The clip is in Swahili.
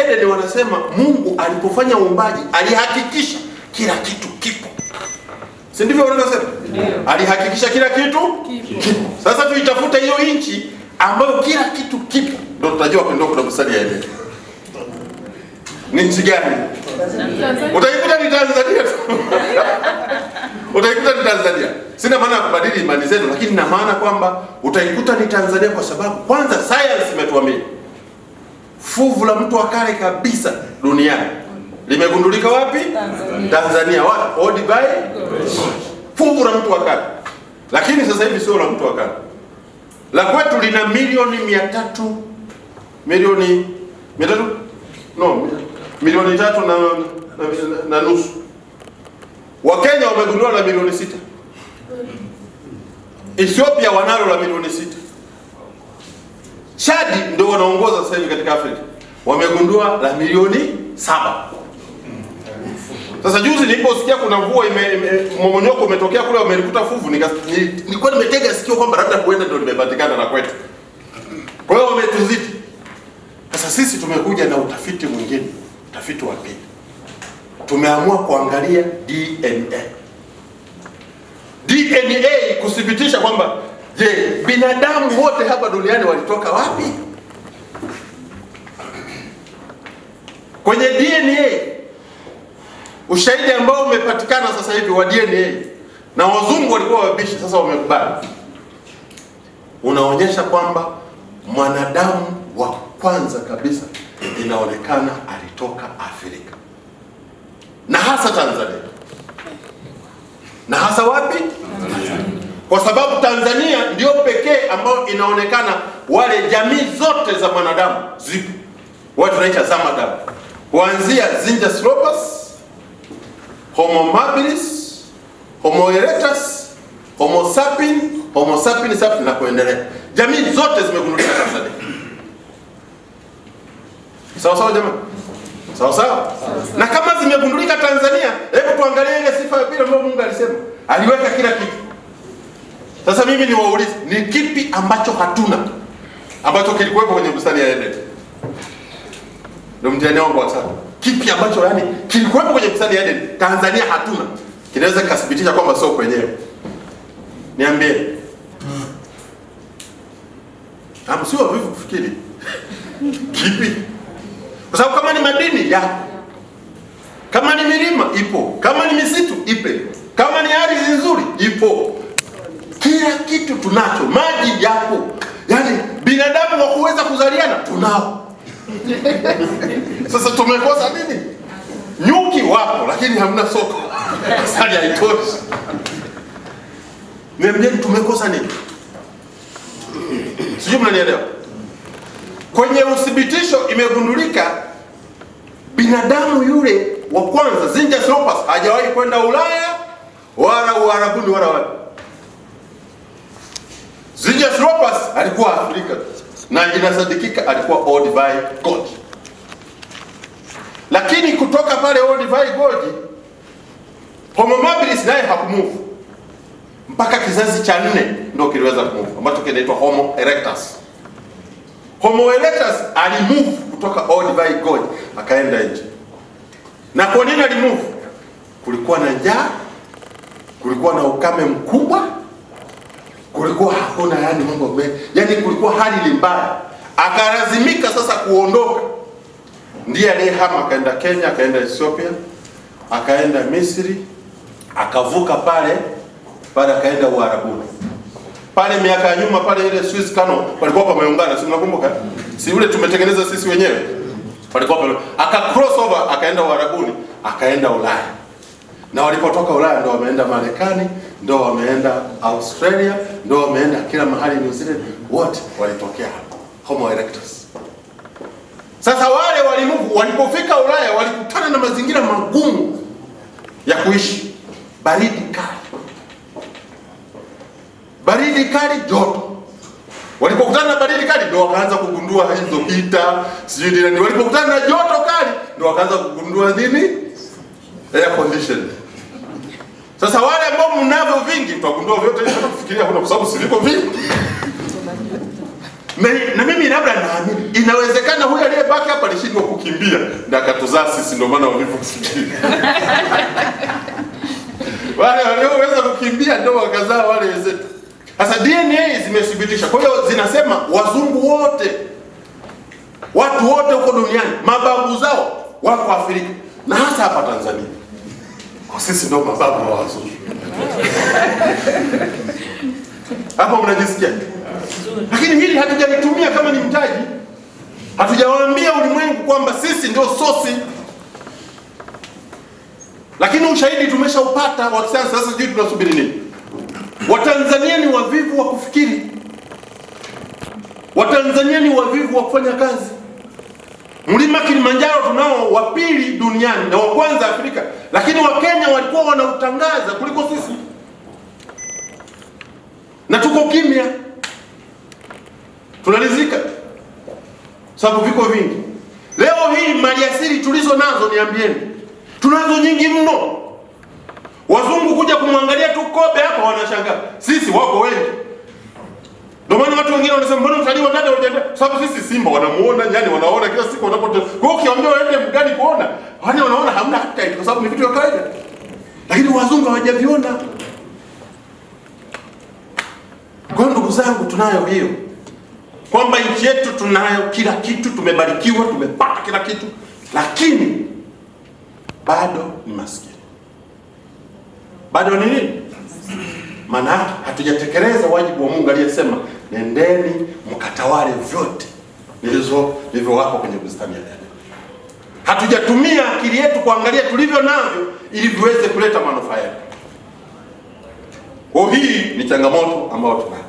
Eden wanasema Mungu alipofanya uumbaji alihakikisha kila kitu kipo, si ndivyo wanavyosema? Alihakikisha kila kitu kipo. Sasa tuitafute hiyo nchi ambayo kila kitu kipo, ndio tutajua kwenda kuna bustani ya Eden. Ni nchi gani? Utaikuta ni Tanzania tu. Utaikuta ni Tanzania. Sina maana ya kubadili imani zenu, lakini na maana kwamba utaikuta ni Tanzania kwa sababu kwanza science imetuambia fuvu la mtu wa kale kabisa duniani limegundulika wapi? Tanzania. Tanzania. Wapi? by? fuvu la mtu wa kale. Lakini sasa hivi sio la mtu wa kale, la kwetu lina milioni mia tatu milioni mia tatu no milioni tatu na, na, na, na nusu. Wakenya wamegundua la milioni sita. Ethiopia wanalo la milioni sita. Chadi ndio wanaongoza sasa hivi katika Afrika, wamegundua la milioni saba. Sasa juzi niliposikia kuna mvua ime, ime, momonyoko umetokea kule, wamelikuta fuvu, nilikuwa nimetega sikio kwamba labda huenda ndio limepatikana na kwetu. Kwa hiyo wametuzidi. Sasa sisi tumekuja na utafiti mwingine, utafiti wa pili. Tumeamua kuangalia DNA. DNA kuthibitisha kwamba je, binadamu wote hapa duniani walitoka wapi? Kwenye DNA ushahidi ambao umepatikana sasa hivi wa DNA na wazungu walikuwa wabishi, sasa wamekubali, unaonyesha kwamba mwanadamu wa kwanza kabisa inaonekana alitoka Afrika na hasa Tanzania na hasa wapi? Kwa sababu Tanzania ndio pekee ambayo inaonekana wale jamii zote za mwanadamu zipo, watu tunaita zamadamu, kuanzia Zinjanthropus, Homo habilis, Homo erectus, Homo sapien, Homo sapien sapien na kuendelea. Jamii zote zimegundulika Tanzania. Sawa sawa jamani? Sawa sawa? Na kama zimegundulika Tanzania, hebu tuangalie ile sifa ya pili ambayo Mungu alisema, aliweka kila kitu. Sasa mimi niwaulize, ni kipi ambacho hatuna ambacho kilikuwepo kwenye bustani ya Eden? Ndio mtihani wangu wa tatu. Kipi ambacho yani kilikuwepo kwenye bustani ya Eden, Tanzania hatuna, kinaweza kikathibitisha kwamba sio kwenyewe? Niambie. Hapo sio vivu kufikiri. Kipi? Kwa sababu kama ni madini ya kama ni milima ipo, kama ni misitu ipe, kama ni ardhi nzuri ipo, kila kitu tunacho, maji yapo, yani binadamu wa kuweza kuzaliana tunao. Sasa tumekosa nini? Nyuki wapo, lakini hamna soko, asali haitoshi. Niambieni, tumekosa nini? Sijui mnanielewa. Kwenye uthibitisho imegundulika binadamu yule wa kwanza Zinjanthropus hajawahi kwenda Ulaya wala Uarabuni wala wapi. Zinjanthropus alikuwa Afrika na inasadikika alikuwa Olduvai God, lakini kutoka pale Olduvai God Homo habilis naye hakumove mpaka kizazi cha nne ndio kiliweza kumove ambacho kinaitwa Homo erectus. Homo erectus alimove kutoka Olduvai God akaenda nje. Na kwa nini alimove? Kulikuwa na njaa, kulikuwa na ukame mkubwa, kulikuwa hakuna yani mambo me, yani kulikuwa hali mbaya, akalazimika sasa kuondoka. Ndiye aliyehama akaenda Kenya, akaenda Ethiopia, akaenda Misri, akavuka pale pale, akaenda Uarabuni pale miaka ya nyuma pale ile Suez Canal palikuwa pameungana, si mnakumbuka? Si ule tumetengeneza sisi wenyewe. Palikuwa pale aka cross over akaenda Uarabuni, akaenda Ulaya. Na walipotoka Ulaya ndo wameenda Marekani, ndo wameenda Australia, ndo wameenda kila mahali New Zealand, wote walitokea. Homo erectus. Sasa wale walimuvu walipofika Ulaya walikutana na mazingira magumu ya kuishi. Baridi kali baridi kali, joto. Walipokutana na baridi kali ndo wakaanza kugundua hizo hita sijui nini. Walipokutana na joto kali ndo wakaanza kugundua nini, air condition. Sasa wale ambao mnavyo vingi, mtagundua vyote hivyo, kufikiria kuna kwa sababu siliko vingi. na, na mimi labda naamini inawezekana huyu aliyebaki hapa alishindwa kukimbia na akatuzaa sisi, ndio maana walivyokusikia wale walioweza kukimbia ndio wakazaa wale wenzetu. Sasa DNA zimethibitisha, kwa hiyo zinasema wazungu wote, watu wote huko duniani mababu zao wako Afrika na hasa hapa Tanzania, kwa sisi ndio mababu wa wazuri hapo mnajisikia, lakini hili hatujalitumia kama ni mtaji, hatujawaambia ulimwengu kwamba sisi ndio sosi lakini ushahidi tumeshaupata wa kisayansi. Sasa sijui tunasubiri nini? Watanzania ni wavivu wa kufikiri, Watanzania ni wavivu wa kufanya kazi. Mlima Kilimanjaro tunao wa pili duniani na wa kwanza Afrika, lakini Wakenya walikuwa wanautangaza kuliko sisi, na tuko kimya, tunalizika sababu viko vingi. Leo hii maliasili tulizo nazo, niambieni tunazo nyingi mno. Wazungu kuja kumwangalia tu Kobe hapa wanashangaa, sisi wako wengi. Ndio maana watu wengine wanasema mbona utalii wa ndani hujaenda? Sababu sisi simba wanamuona, nyani wanaona kila siku wanapote. Kwa hiyo ukiambia waende mgani kuona, wale wanaona hamna appetite kwa sababu ni vitu vya kawaida. Lakini wazungu hawajaviona. Kwa ndugu zangu, tunayo hiyo kwamba nchi yetu tunayo kila kitu, tumebarikiwa, tumepata kila kitu, lakini bado ni maskini. Bado ni nini? Maana hatujatekeleza wajibu wa Mungu aliyesema, nendeni mkatawale vyote nilizo kwenye bustani ya Edeni. Hatujatumia akili yetu kuangalia tulivyo navyo ili viweze kuleta manufaa yetu. Kwa hii ni changamoto ambayo tunayo.